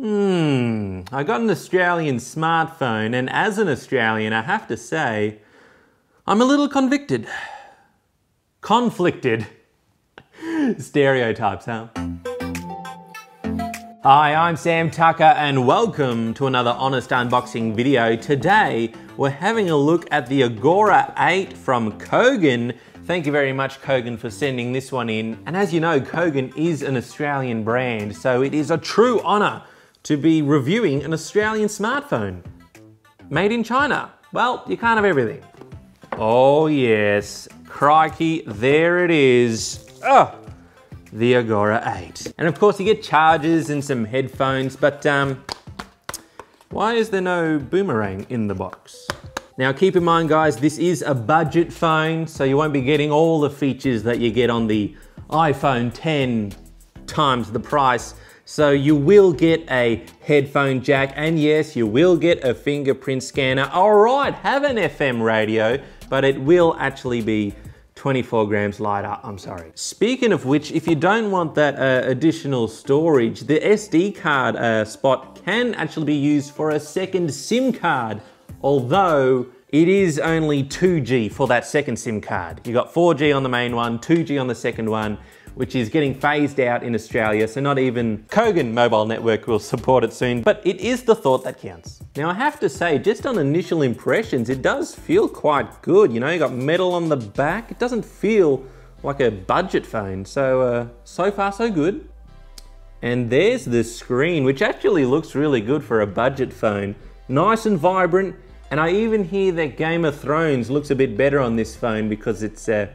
Hmm, I got an Australian smartphone, and as an Australian, I have to say, I'm a little convicted. Conflicted. Stereotypes, huh? Hi, I'm Sam Tucker and welcome to another Honest Unboxing video. Today, we're having a look at the Agora 8 from Kogan. Thank you very much, Kogan, for sending this one in. And as you know, Kogan is an Australian brand, so it is a true honor to be reviewing an Australian smartphone. Made in China. Well, you can't have everything. Oh yes, crikey, there it is. Oh, the Agora 8. And of course you get chargers and some headphones, but um, why is there no boomerang in the box? Now keep in mind guys, this is a budget phone, so you won't be getting all the features that you get on the iPhone 10 times the price. So you will get a headphone jack, and yes, you will get a fingerprint scanner. All right, have an FM radio, but it will actually be 24 grams lighter, I'm sorry. Speaking of which, if you don't want that uh, additional storage, the SD card uh, spot can actually be used for a second SIM card, although it is only 2G for that second SIM card. You got 4G on the main one, 2G on the second one, which is getting phased out in Australia, so not even Kogan mobile network will support it soon, but it is the thought that counts. Now I have to say, just on initial impressions, it does feel quite good. You know, you got metal on the back. It doesn't feel like a budget phone, so uh, so far so good. And there's the screen, which actually looks really good for a budget phone. Nice and vibrant, and I even hear that Game of Thrones looks a bit better on this phone because it's uh,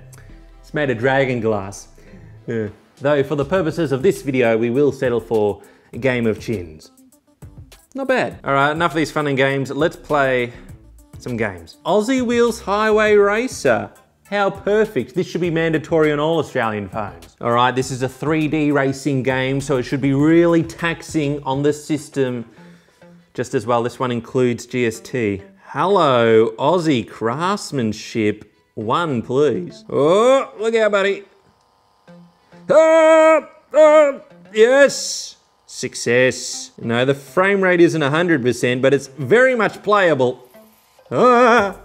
it's made of dragon glass. Yeah. Though for the purposes of this video, we will settle for a game of chins. Not bad. All right, enough of these fun and games. Let's play some games. Aussie Wheels Highway Racer. How perfect. This should be mandatory on all Australian phones. All right, this is a 3D racing game, so it should be really taxing on the system. Just as well, this one includes GST. Hello, Aussie craftsmanship. One, please. Oh, look out, buddy. Ah, ah, yes. Success. No, the frame rate isn't 100%, but it's very much playable. Ah,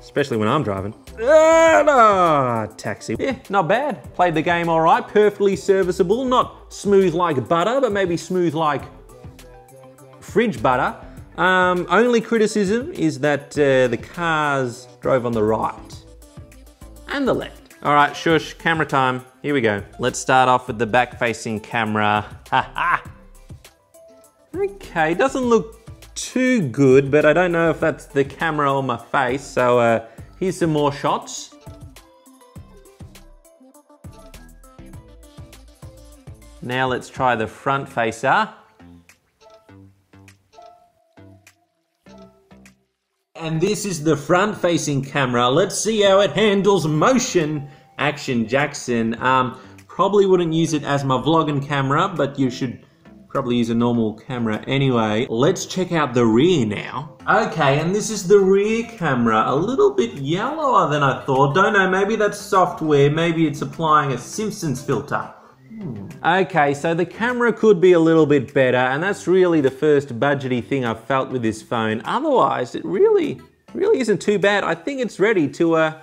especially when I'm driving. Ah, taxi. Yeah, not bad. Played the game all right, perfectly serviceable. Not smooth like butter, but maybe smooth like fridge butter. Um, only criticism is that uh, the cars drove on the right and the left. All right, shush, camera time. Here we go. Let's start off with the back-facing camera. okay, doesn't look too good, but I don't know if that's the camera or my face. So uh, here's some more shots. Now let's try the front facer. And this is the front facing camera. Let's see how it handles motion. Action Jackson. Um, probably wouldn't use it as my vlogging camera, but you should probably use a normal camera anyway. Let's check out the rear now. Okay, and this is the rear camera. A little bit yellower than I thought. Don't know, maybe that's software. Maybe it's applying a Simpsons filter. Okay, so the camera could be a little bit better, and that's really the first budgety thing I've felt with this phone. Otherwise, it really, really isn't too bad. I think it's ready to uh,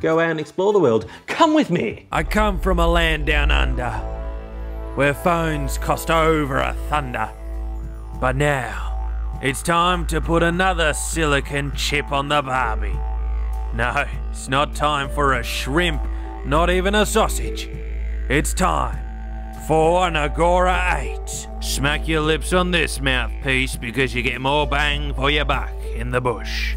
go out and explore the world. Come with me. I come from a land down under, where phones cost over a thunder. But now, it's time to put another silicon chip on the Barbie. No, it's not time for a shrimp, not even a sausage. It's time for an Agora 8. Smack your lips on this mouthpiece because you get more bang for your buck in the bush.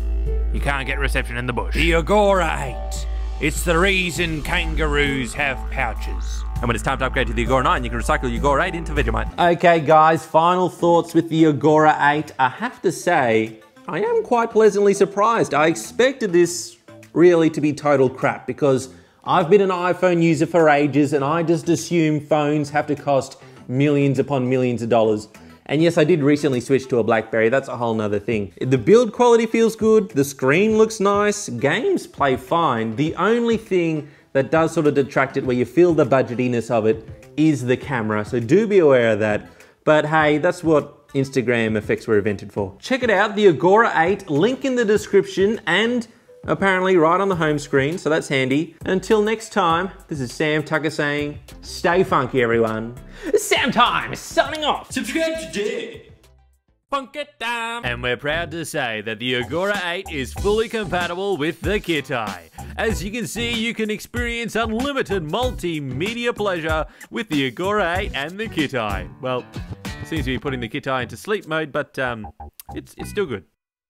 You can't get reception in the bush. The Agora 8. It's the reason kangaroos have pouches. And when it's time to upgrade to the Agora 9, you can recycle your Agora 8 into Vegemite. Okay guys, final thoughts with the Agora 8. I have to say, I am quite pleasantly surprised. I expected this really to be total crap because I've been an iPhone user for ages and I just assume phones have to cost millions upon millions of dollars. And yes, I did recently switch to a BlackBerry, that's a whole nother thing. The build quality feels good, the screen looks nice, games play fine. The only thing that does sort of detract it where you feel the budgetiness of it is the camera, so do be aware of that. But hey, that's what Instagram effects were invented for. Check it out, the Agora 8, link in the description and apparently right on the home screen, so that's handy. Until next time, this is Sam Tucker saying, stay funky everyone. Sam Time, signing off. Subscribe today. Funk it down. And we're proud to say that the Agora 8 is fully compatible with the Kitai. As you can see, you can experience unlimited multimedia pleasure with the Agora 8 and the Kitai. Well, seems to be putting the Kitai into sleep mode, but um, it's, it's still good.